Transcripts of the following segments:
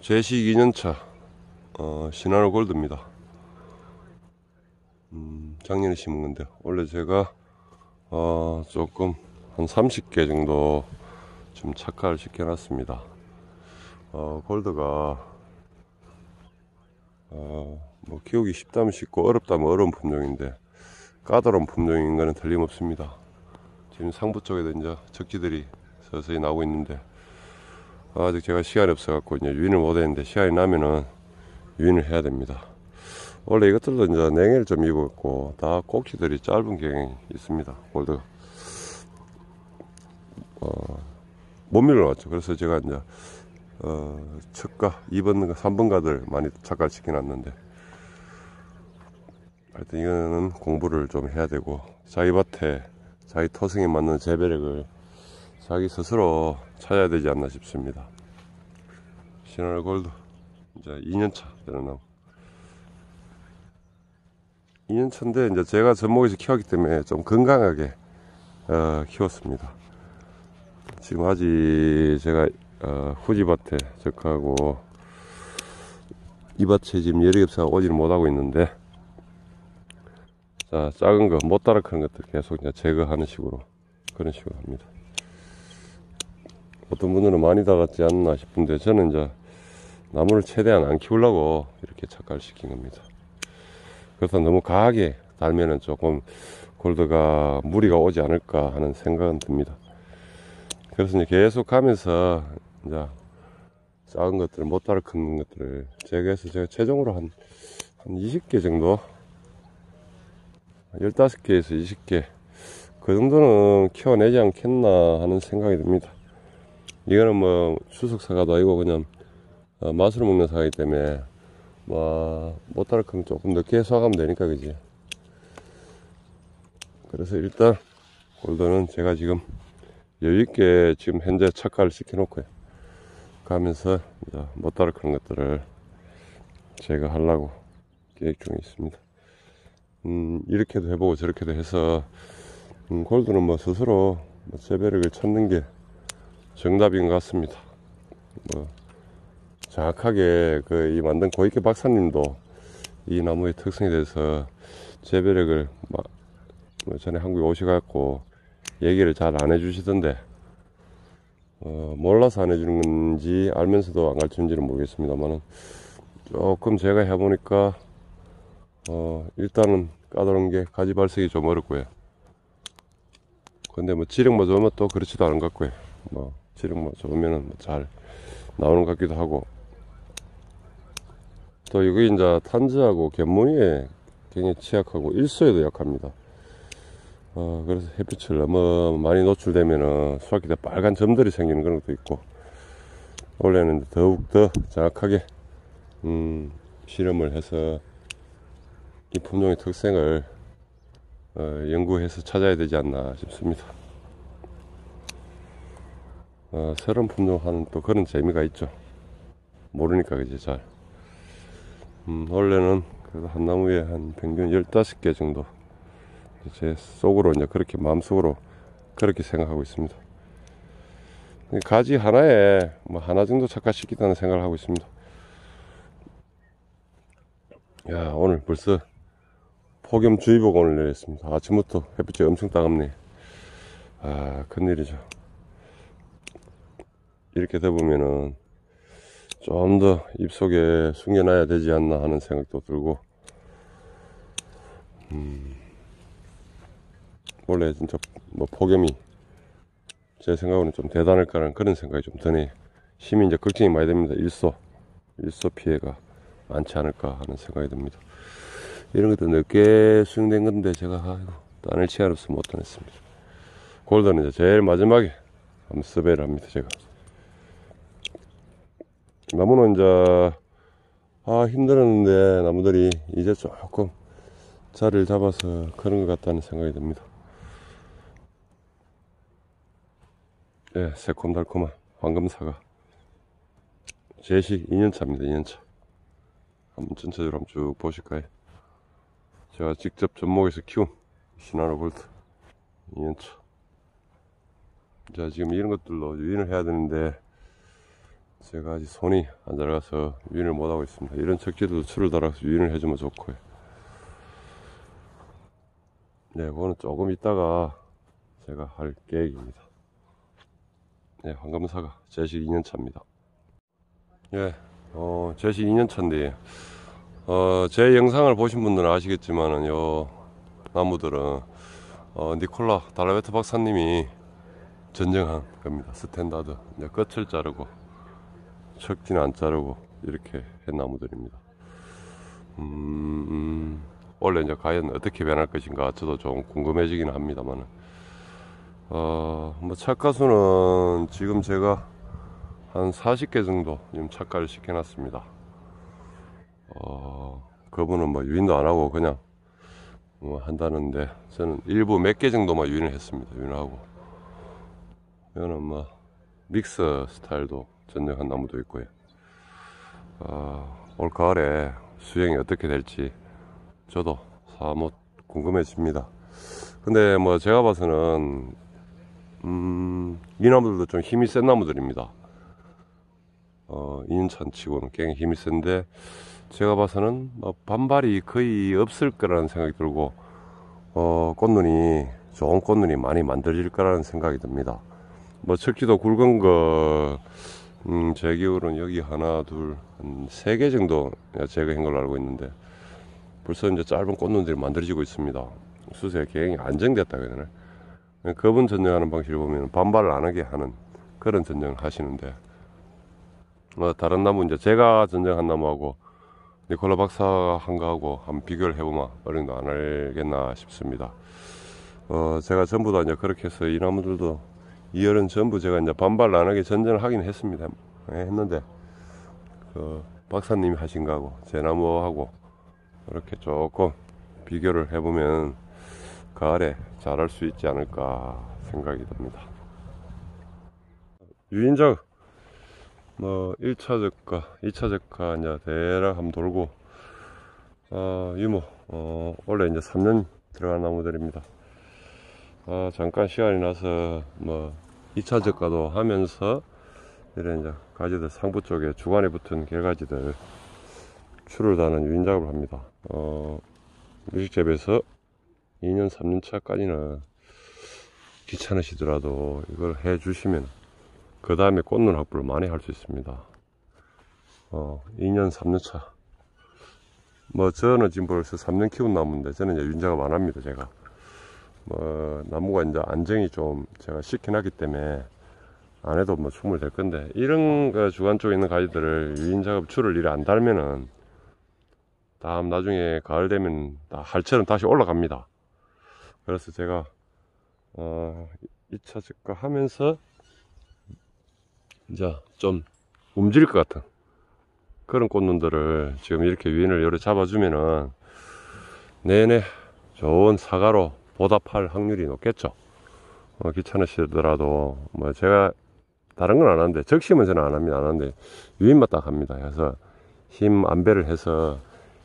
제식 2년차 어, 시나노 골드입니다. 음, 작년에 심은 건데 원래 제가 어, 조금 한 30개 정도 좀 착화를 시켜놨습니다. 어, 골드가 어, 뭐 키우기 쉽다면 쉽고 어렵다면 어려운 품종인데 까다로운 품종인 거는 틀림없습니다. 지금 상부 쪽에도 이제 적지들이 서서히 나오고 있는데 아직 제가 시간이 없어갖고 이제 유인을 못했는데 시간이 나면은 유인을 해야 됩니다. 원래 이것들도 이제 냉해를 좀 입었고 다 꼭지들이 짧은 경향이 있습니다. 골드가 어, 못 밀어놨죠. 그래서 제가 이제 어, 첫가, 2번가, 3번가들 많이 착각시켜 놨는데 하여튼 이거는 공부를 좀 해야 되고 자기 밭에 자기 토성에 맞는 재배력을 자기 스스로 찾아야 되지 않나 싶습니다. 시널 골드 이제 2년차 되는 나무 2년차인데 이제 제가 전목에서 키웠기 때문에 좀 건강하게 어, 키웠습니다. 지금 아직 제가 어, 후지밭에 적하고 이 밭에 지금 열이겹사가 오지를 못하고 있는데 자 작은 거 못 따라 크는 것들 계속 이제 제거하는 식으로 그런 식으로 합니다. 어떤 분들은 많이 달았지 않나 싶은데 저는 이제 나무를 최대한 안 키우려고 이렇게 착각을 시킨 겁니다. 그래서 너무 강하게 달면은 조금 골드가 무리가 오지 않을까 하는 생각은 듭니다. 그래서 이제 계속 가면서 이제 작은 것들, 못 따라 큰 것들을 제거해서 제가 최종으로 한, 한 20개 정도 15개에서 20개 그 정도는 키워내지 않겠나 하는 생각이 듭니다. 이거는 뭐 추석 사과도 아니고 그냥 어, 맛으로 먹는 사과이기 때문에 뭐못 따라 크면 조금 늦게 수확하면 되니까 그지. 그래서 일단 골드는 제가 지금 여유있게 지금 현재 착화를 시켜놓고요. 가면서 못 따라 크는 것들을 제가 하려고 계획 중에 있습니다. 음, 이렇게도 해보고 저렇게도 해서 음, 골드는 뭐 스스로 뭐 재배력을 찾는 게 정답인 것 같습니다. 뭐 정확하게 그 이 만든 고익계 박사님도 이 나무의 특성에 대해서 재배력을 막뭐 전에 한국에 오셔갖고 얘기를 잘 안 해주시던데 어, 몰라서 안 해주는 건지 알면서도 안 가르치는지는 모르겠습니다만은 조금 제가 해보니까 어, 일단은 까다로운 게 가지 발색이 좀 어렵고요. 근데 뭐 지력 만 좋으면 또 그렇지도 않은 것 같고요. 뭐 지력만 좋으면은 뭐 잘 나오는 것 같기도 하고 또 여기 이제 탄저하고 갯무늬에 굉장히 취약하고 일소에도 약합니다. 어, 그래서 햇빛을 너무 많이 노출되면은 수확기 때 빨간 점들이 생기는 그런 것도 있고 원래는 더욱 더 정확하게 음, 실험을 해서 이 품종의 특성을 어, 연구해서 찾아야 되지 않나 싶습니다. 어, 새로운 품종 하는 또 그런 재미가 있죠. 모르니까 그지 잘. 음, 원래는 그래도 한 나무에 한 평균 15개 정도 제 속으로 이제 그렇게 마음속으로 그렇게 생각하고 있습니다. 가지 하나에 뭐 하나 정도 착화시키다는 생각을 하고 있습니다. 야 오늘 벌써 폭염주의보가 오늘 내렸습니다. 아침부터 햇빛이 엄청 따갑네. 아 큰일이죠. 이렇게 되보면은 좀 더 입속에 숨겨놔야 되지 않나 하는 생각도 들고 음. 원래 진짜 뭐 폭염이 제 생각으로는 좀 대단할까라는 그런 생각이 좀 드네. 심히 이제 걱정이 많이 됩니다. 일소, 일소 피해가 많지 않을까 하는 생각이 듭니다. 이런 것도 늦게 수용된 건데 제가 아이고 딴을 치아로서 못 따냈습니다. 골드는 이제 제일 마지막에 한번 서베를 합니다. 제가 나무는 이제 아 힘들었는데 나무들이 이제 조금 자리를 잡아서 그런 것 같다는 생각이 듭니다. 예, 새콤달콤한 황금사과. 제식 2년차입니다, 2년차. 한번 전체적으로 한번 쭉 보실까요? 제가 직접 전목에서 키운 시나노 볼트 2년차. 자, 지금 이런 것들로 유인을 해야 되는데, 제가 아직 손이 안 들어가서 유인을 못하고 있습니다. 이런 척지도 줄을 달아서 유인을 해주면 좋고요. 네, 그거는 조금 있다가 제가 할 계획입니다. 네, 황금사가 제식 2년 차입니다. 예, 어, 재식 2년 차인데, 어, 제 영상을 보신 분들은 아시겠지만은, 요 나무들은, 어, 니콜라 달라베트 박사님이 전정한 겁니다. 스탠다드. 이제 끝을 자르고, 측지는 안 자르고, 이렇게 한 나무들입니다. 음, 음, 원래 이제 과연 어떻게 변할 것인가 저도 좀 궁금해지긴 합니다만은, 어, 뭐 착과수는 지금 제가 한 40개 정도 지금 착가를 시켜놨습니다. 어, 그분은 뭐 유인도 안 하고 그냥 뭐 한다는데 저는 일부 몇 개 정도만 유인을 했습니다. 유인하고. 이거는 뭐 믹스 스타일도 전쟁한 나무도 있고요. 어, 올 가을에 수행이 어떻게 될지 저도 사뭇 궁금해집니다. 근데 뭐 제가 봐서는 음, 이 나무들도 좀 힘이 센 나무들입니다. 어, 2년찬 치고는 굉장히 힘이 센데, 제가 봐서는 뭐 반발이 거의 없을 거라는 생각이 들고, 어, 꽃눈이, 좋은 꽃눈이 많이 만들어질 거라는 생각이 듭니다. 뭐, 척지도 굵은 거, 음, 제 기울은 여기 하나, 둘, 한 세 개 정도 제가 한 걸로 알고 있는데, 벌써 이제 짧은 꽃눈들이 만들어지고 있습니다. 수세 굉장히 안정됐다 그러네. 그분 전쟁하는 방식을 보면 반발을 안 하게 하는 그런 전쟁을 하시는데 뭐 다른 나무 이제 제가 전쟁한 나무하고 니콜라 박사가 한 거하고 한번 비교를 해보면 어린도 안 알겠나 싶습니다. 어 제가 전부 다 이제 그렇게 해서 이 나무들도 이 열은 전부 제가 이제 반발 안 하게 전쟁을 하긴 했습니다. 예, 했는데 그 박사님이 하신 거하고 제 나무하고 이렇게 조금 비교를 해보면 가을에 잘할 수 있지 않을까 생각이 듭니다. 유인작 뭐 1차 적과 2차 적과 이제 대략 한번 돌고 어, 유모 어, 원래 이제 3년 들어간 나무들입니다. 아, 잠깐 시간이 나서 뭐 2차 적과도 하면서 이런 이제 가지들 상부 쪽에 주관에 붙은 결가지들 줄을 다는 유인 작업을 합니다. 어, 뮤직잽에서 2년, 3년 차까지는 귀찮으시더라도 이걸 해 주시면 그 다음에 꽃눈 확보를 많이 할 수 있습니다. 어, 2년, 3년 차. 뭐, 저는 지금 벌써 3년 키운 나무인데, 저는 이제 윤작업 안 합니다, 제가. 뭐, 나무가 이제 안정이 좀 제가 시켜놨기 때문에, 안 해도 뭐 충분히 될 건데, 이런 그 주간 쪽에 있는 가지들을 유인 작업 줄을 이래 안 달면은, 다음 나중에 가을 되면 다 할처럼 다시 올라갑니다. 그래서 제가 어 2차 적과 하면서 이제 좀 움직일 것 같은 그런 꽃눈들을 지금 이렇게 위인을 여러 잡아주면은 내내 좋은 사과로 보답할 확률이 높겠죠. 어, 귀찮으시더라도 뭐 제가 다른 건 안 하는데 적심은 저는 안 합니다. 안 하는데 유인만 딱 합니다. 그래서 힘 안배를 해서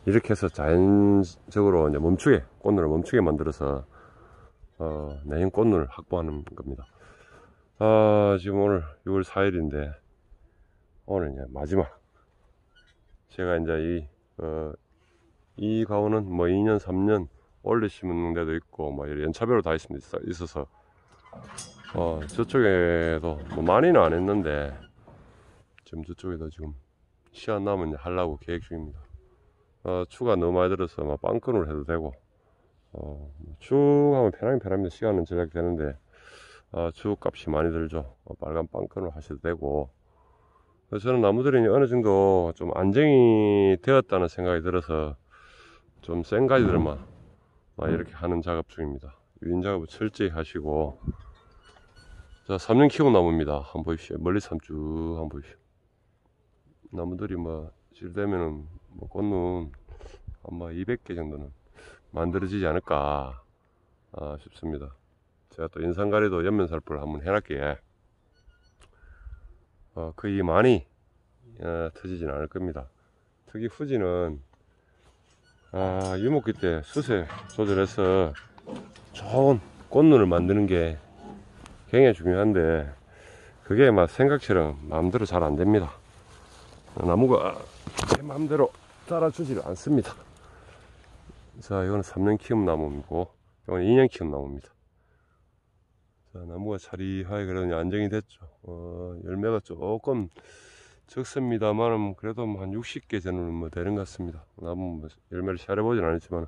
이렇게 해서 자연적으로 이제 멈추게 꽃눈을 멈추게 만들어서 어, 내년 꽃눈을 확보하는 겁니다. 아, 지금 오늘 6월 4일인데, 오늘 이제 마지막. 제가 이제 이, 어, 이 가오는 뭐 2년, 3년 올리 심는 데도 있고, 뭐 연차별로 다 있습니다. 있어서, 어, 저쪽에도 뭐 많이는 안 했는데, 지금 저쪽에도 지금 시간 남으면 하려고 계획 중입니다. 어, 추가 너무 많이 들어서 막 빵끈으로 해도 되고, 어, 쭉 하면 편하긴 편합니다. 시간은 절약 되는데, 어, 쭉 값이 많이 들죠. 어, 빨간 빵끈으로 하셔도 되고. 저는 나무들이 어느 정도 좀 안정이 되었다는 생각이 들어서 좀 센 가지들만 막 이렇게 하는 작업 중입니다. 유인 작업을 철저히 하시고. 자, 3년 키운 나무입니다. 한번 보십시오. 멀리서 쭉 한번 보십시오. 나무들이 뭐, 질되면은, 뭐, 꽃눈, 아마 200개 정도는 만들어지지 않을까 아, 싶습니다. 제가 또 인상가리도 연면살포를 한번 해놨기에 어, 거의 많이 어, 터지진 않을 겁니다. 특히 후지는 아, 유목기 때 수세 조절해서 좋은 꽃눈을 만드는 게 굉장히 중요한데 그게 막 생각처럼 마음대로 잘 안 됩니다. 나무가 제 마음대로 자라주지를 않습니다. 자, 이거는 3년 키움 나무이고, 이건 2년 키움 나무입니다. 자, 나무가 자리하게 그래도 안정이 됐죠. 어, 열매가 조금 적습니다만, 그래도 한 60개 정도는 뭐 되는 것 같습니다. 나무 뭐 열매를 샤려보진 않았지만,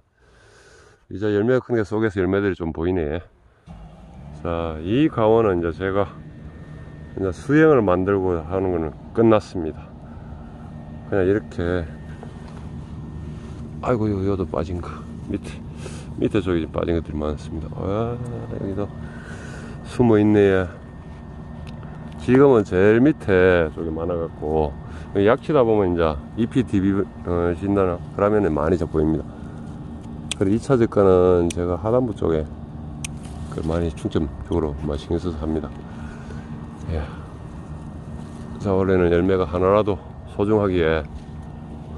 이제 열매가 큰 게 속에서 열매들이 좀 보이네. 자, 이 가원은 이제 제가 이제 수행을 만들고 하는 거는 끝났습니다. 그냥 이렇게 아이고 요- 요도 빠진 거 밑에 밑에 저기 빠진 것들이 많습니다. 아 여기도 숨어 있네. 지금은 제일 밑에 쪽에 많아갖고 약치다 보면 이제 잎이 뒤집어진다나 그러면은 많이 져 보입니다. 그리고 2차 접근은 제가 하단부 쪽에 그 많이 중점적으로 많이 신경 써서 합니다. 예. 자 원래는 열매가 하나라도 소중하기에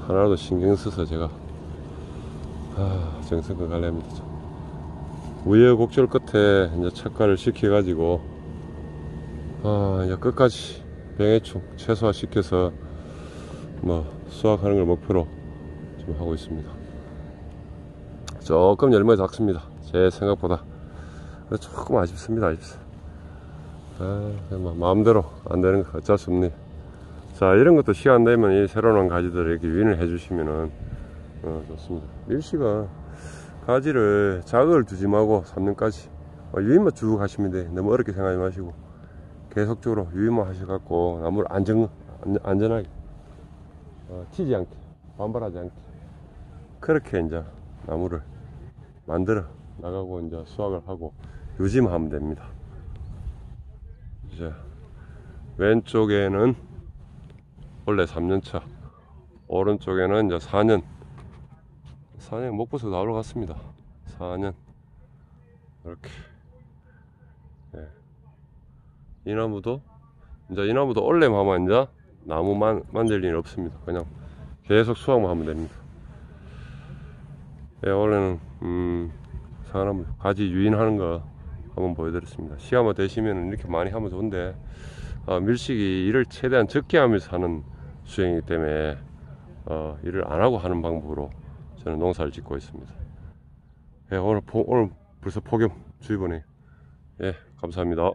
하나라도 신경 써서 제가 아, 정성껏 관리합니다. 우여곡절 끝에 이제 착과를 시켜가지고 아, 이제 끝까지 병해충 최소화시켜서 뭐 수확하는 걸 목표로 지금 하고 있습니다. 조금 열매가 작습니다. 제 생각보다 조금 아쉽습니다. 아쉽습니다. 아, 뭐 마음대로 안 되는 거 어쩔 수 없네. 자, 이런 것도 시간 되면 이 새로 나온 가지들을 이렇게 유인을 해주시면은 어, 좋습니다. 밀씨가 가지를 자극을 두지 말고 3년까지 어, 유인만 쭉 하시면 돼. 너무 어렵게 생각하지 마시고 계속적으로 유인만 하셔갖고 나무를 안전, 안, 안전하게 어, 튀지 않게 반발하지 않게 그렇게 이제 나무를 만들어 나가고 이제 수확을 하고 유지만 하면 됩니다. 이제 왼쪽에는 원래 3년차 오른쪽에는 이제 4년 4년 목부서 나오러 갔습니다 4년 이렇게 예. 이 나무도 이제 이 나무도 올레만 하면 이제 나무만 만질 일은 없습니다 그냥 계속 수확만 하면 됩니다 예, 원래는 음, 사나무 가지 유인하는 거 한번 보여드렸습니다 시간만 되시면 이렇게 많이 하면 좋은데 어, 밀식이 일을 최대한 적게 하면서 하는 수행이기 때문에 어, 일을 안 하고 하는 방법으로 저는 농사를 짓고 있습니다. 예, 오늘 포, 오늘 벌써 폭염 주의보네요. 예, 감사합니다.